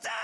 上身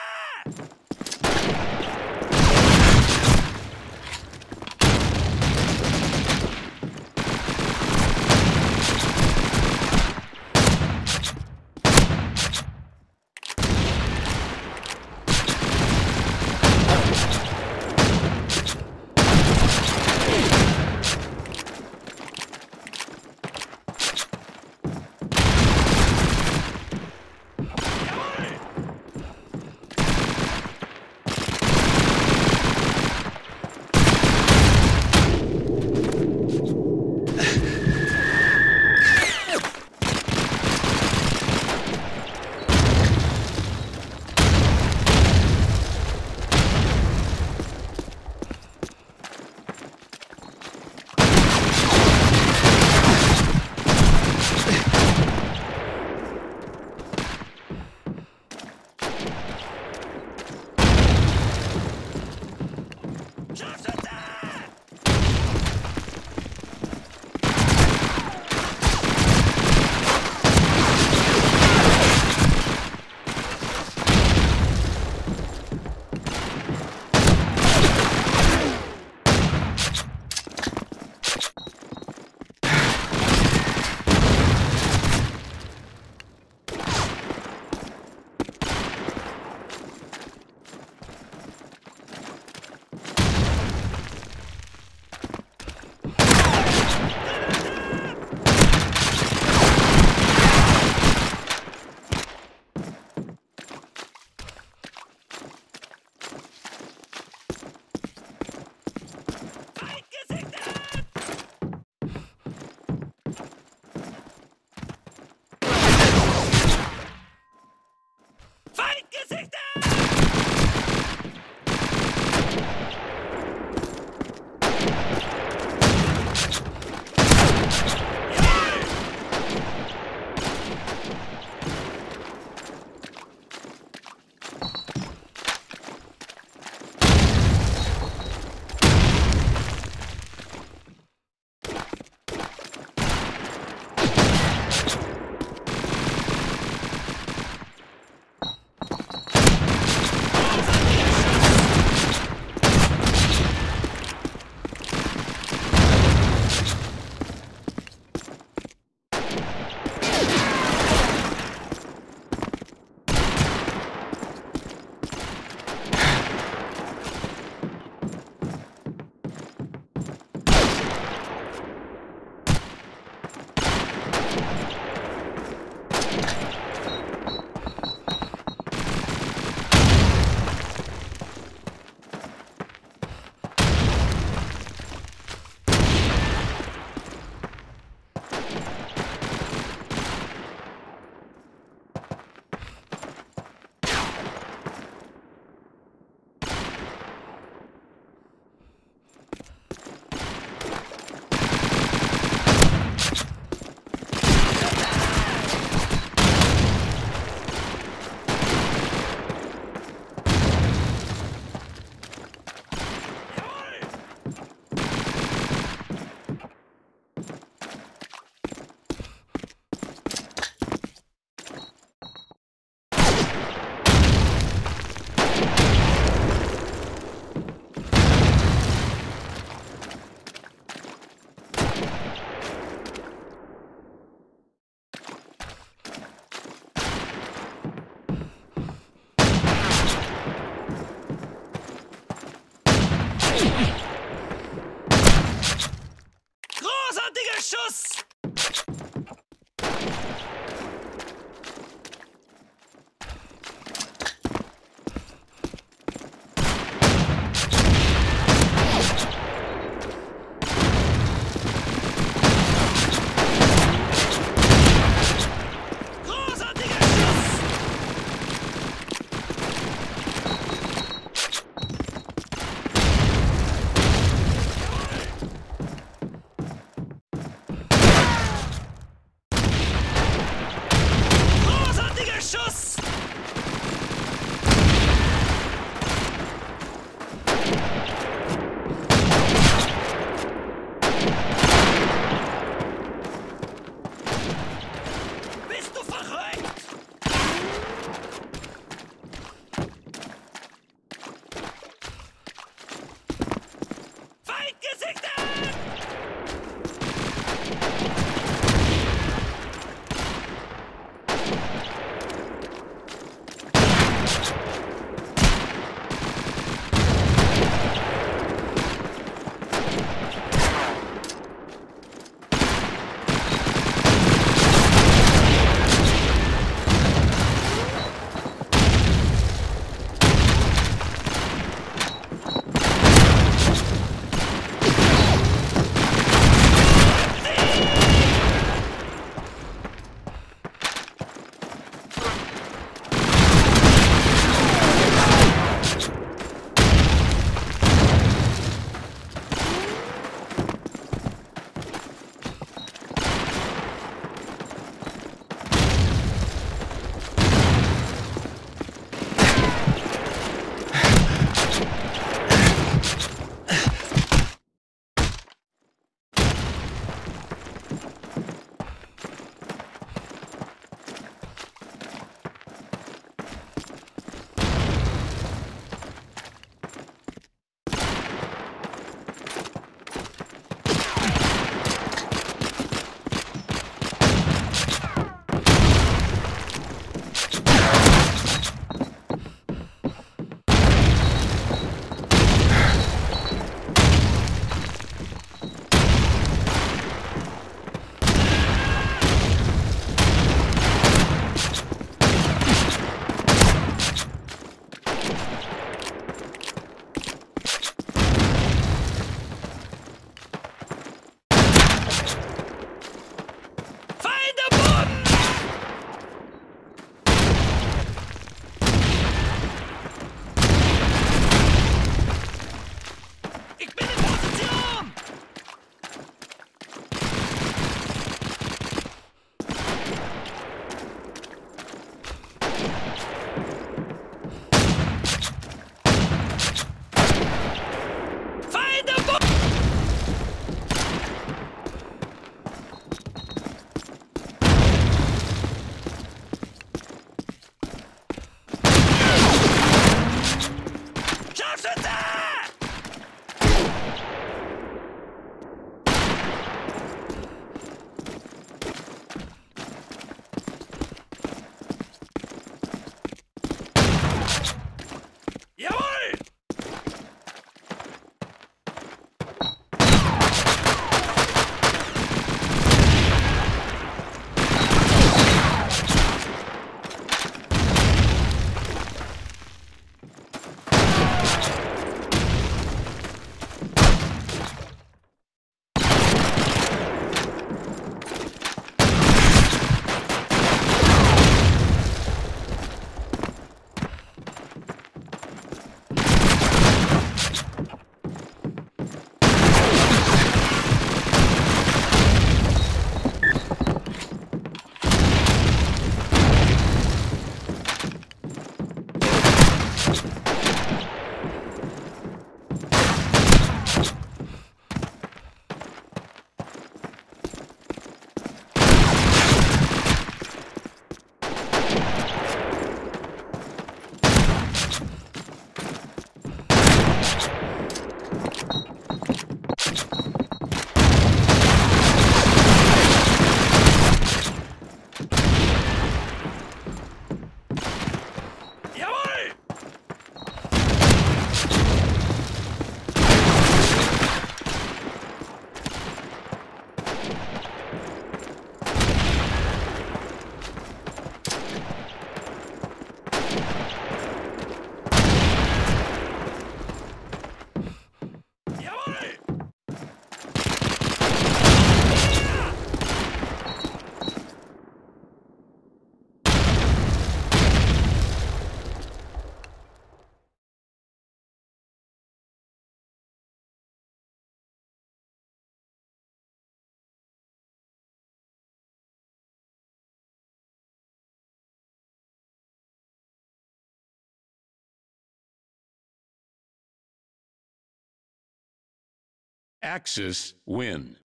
Axis win.